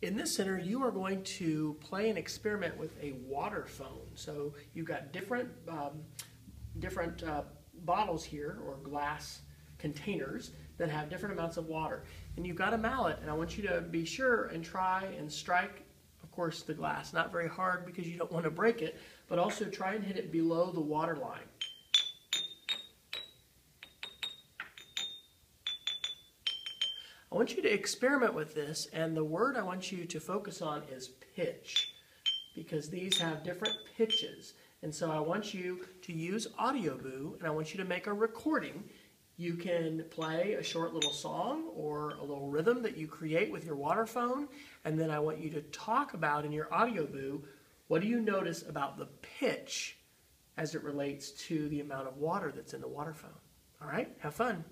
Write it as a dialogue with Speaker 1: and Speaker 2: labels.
Speaker 1: In this center, you are going to play and experiment with a water phone. So you've got different, um, different uh, bottles here, or glass containers, that have different amounts of water. And you've got a mallet, and I want you to be sure and try and strike, of course, the glass. Not very hard because you don't want to break it, but also try and hit it below the water line. I want you to experiment with this, and the word I want you to focus on is pitch, because these have different pitches. And so I want you to use AudioBoo, and I want you to make a recording. You can play a short little song or a little rhythm that you create with your water phone, and then I want you to talk about in your AudioBoo, what do you notice about the pitch as it relates to the amount of water that's in the water phone? All right, have fun.